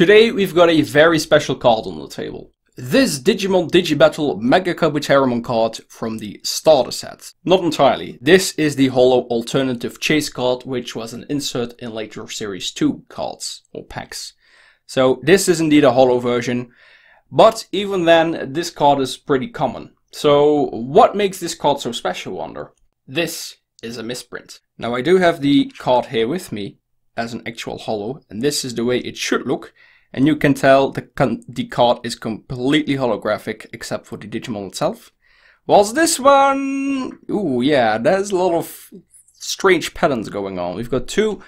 Today we've got a very special card on the table. This Digimon Digibattle Mega Kabuterimon card from the starter set. Not entirely. This is the holo alternative chase card which was an insert in later series 2 cards or packs. So this is indeed a holo version, but even then this card is pretty common. So what makes this card so special, Wonder? This is a misprint. Now I do have the card here with me as an actual holo, and this is the way it should look. And you can tell the, the card is completely holographic except for the Digimon itself. Whilst this one, ooh yeah, there's a lot of strange patterns going on. We've got two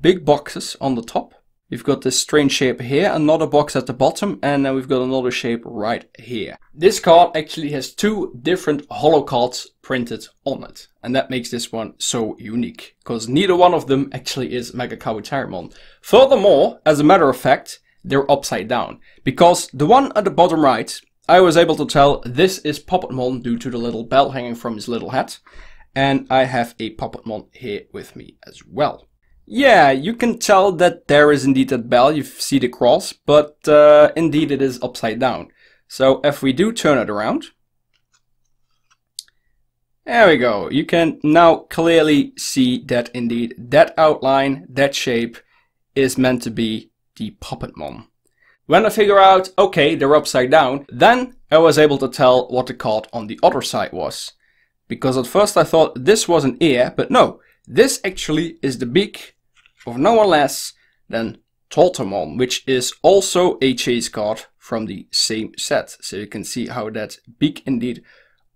big boxes on the top We've got this strange shape here, another box at the bottom, and then we've got another shape right here. This card actually has two different holo cards printed on it. And that makes this one so unique, because neither one of them actually is Mega Kabuterimon. Furthermore, as a matter of fact, they're upside down. Because the one at the bottom right, I was able to tell this is Puppetmon due to the little bell hanging from his little hat. And I have a Puppetmon here with me as well. Yeah, you can tell that there is indeed that bell, you see the cross, but uh, indeed it is upside down. So if we do turn it around, there we go. You can now clearly see that indeed that outline, that shape is meant to be the Puppetmon. When I figure out, okay, they're upside down, then I was able to tell what the card on the other side was. Because at first I thought this was an ear, but no, this actually is the beak of no one less than Tortomon, which is also a chase card from the same set. So you can see how that beak indeed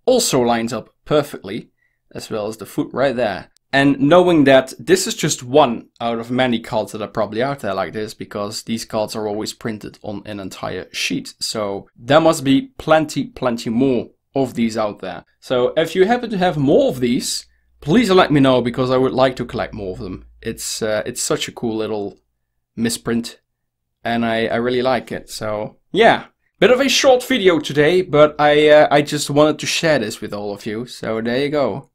also lines up perfectly, as well as the foot right there. And knowing that this is just one out of many cards that are probably out there like this, because these cards are always printed on an entire sheet. So there must be plenty, plenty more of these out there. So if you happen to have more of these, please let me know because I would like to collect more of them. It's uh, it's such a cool little misprint and I, I really like it. So yeah, bit of a short video today, but I uh, I just wanted to share this with all of you. So there you go.